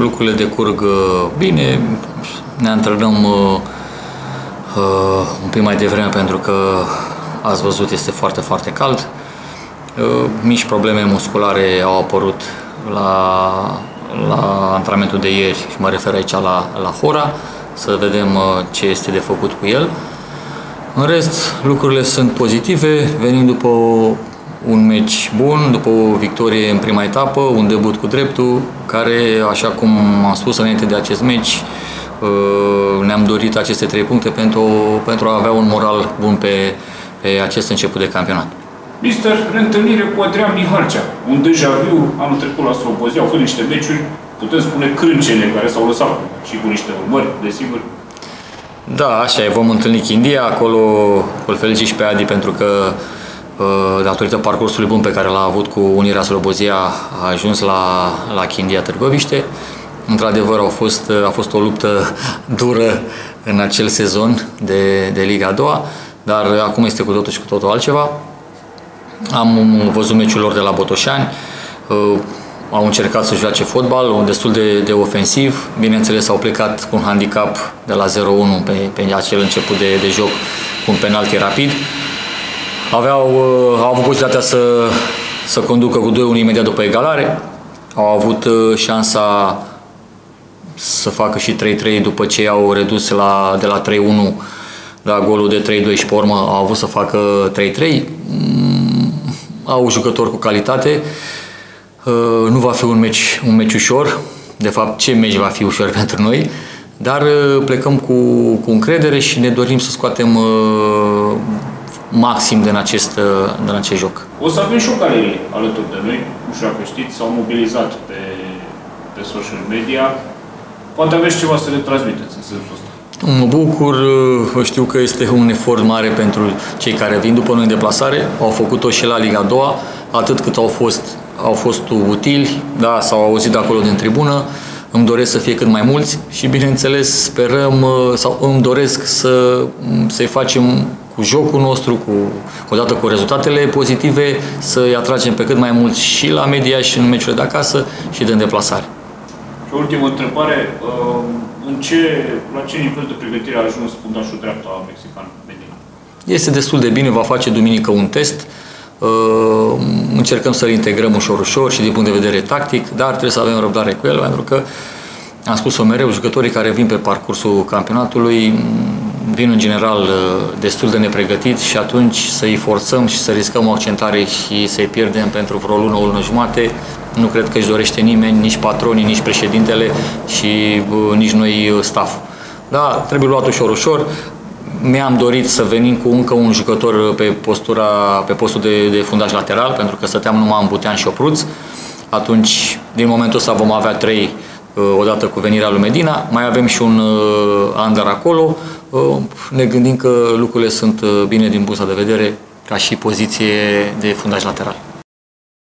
lucrurile decurg bine, ne antrenăm uh, uh, un pic mai devreme pentru că ați văzut este foarte, foarte cald. Uh, mici probleme musculare au apărut la, la antrenamentul de ieri și mă refer aici la, la Hora, să vedem uh, ce este de făcut cu el. În rest, lucrurile sunt pozitive, venim după un meci bun, după o victorie în prima etapă, un debut cu dreptul, care, așa cum am spus înainte de acest meci, uh, ne-am dorit aceste trei puncte pentru, pentru a avea un moral bun pe, pe acest început de campionat. Mister, reîntâlnire cu Adrian Mihalcea, un deja viu, anul trecut la Slobozia, au fost niște meciuri, putem spune crâncene, care s-au lăsat și cu niște urmări, desigur. Da, așa e, vom întâlni Chindia, acolo îl felicit și pe Adi pentru că uh, datorită parcursului bun pe care l-a avut cu Unirea Slobozia a ajuns la, la Chindia Târgoviște. Într-adevăr, a fost, a fost o luptă dură în acel sezon de, de Liga a doua, dar acum este cu totul și cu totul altceva. Am văzut meciul lor de la Botoșani, uh, au încercat să joace fotbal, un destul de, de ofensiv. Bineînțeles, au plecat cu un handicap de la 0-1 pe, pe acel început de, de joc cu un penalti rapid. Aveau, uh, au avut posibilitatea să, să conducă cu 2-1 imediat după egalare. Au avut uh, șansa să facă și 3-3 după ce au redus la, de la 3-1 la golul de 3-2 și pe urmă au avut să facă 3-3 au jucători cu calitate. Uh, nu va fi un meci, un meci ușor. De fapt, ce meci va fi ușor pentru noi? Dar uh, plecăm cu, cu încredere și ne dorim să scoatem uh, maxim din acest, din acest joc. O să avem și o galerie alături de noi. Nu știu dacă știți, s-au mobilizat pe, pe social media. Poate aveți ceva să le transmiteți în sensul ăsta. Mă bucur, știu că este un efort mare pentru cei care vin după noi în deplasare, au făcut-o și la Liga 2, atât cât au fost, au fost utili, da, s-au auzit de acolo din tribună, îmi doresc să fie cât mai mulți și bineînțeles sperăm sau îmi doresc să, să-i facem cu jocul nostru, cu, odată cu rezultatele pozitive, să-i atragem pe cât mai mulți și la media și în meciurile de acasă și de deplasare. Și o ultimă întrebare, în ce, la ce nivel de pregătire a ajuns fundașul dreapta mexican Medina? Este destul de bine, va face duminică un test. Uh, încercăm să-l integrăm ușor, ușor și din punct de vedere tactic, dar trebuie să avem răbdare cu el, pentru că am spus-o mereu, jucătorii care vin pe parcursul campionatului mm, vin în general uh, destul de nepregătiți și atunci să-i forțăm și să riscăm o accentare și să-i pierdem pentru vreo lună, o lună jumate, nu cred că își dorește nimeni, nici patronii, nici președintele și uh, nici noi uh, staff. Da, trebuie luat ușor, ușor. Mi-am dorit să venim cu încă un jucător pe, postura, pe postul de, de fundaș lateral, pentru că stăteam numai în Butean și Opruț. Atunci, din momentul ăsta vom avea trei uh, odată cu venirea lui Medina, mai avem și un uh, under acolo. Uh, ne gândim că lucrurile sunt bine din busa de vedere ca și poziție de fundaș lateral.